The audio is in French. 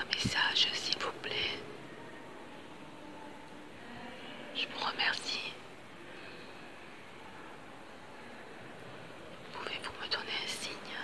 un message, s'il vous plaît. Je vous remercie. Pouvez-vous me donner un signe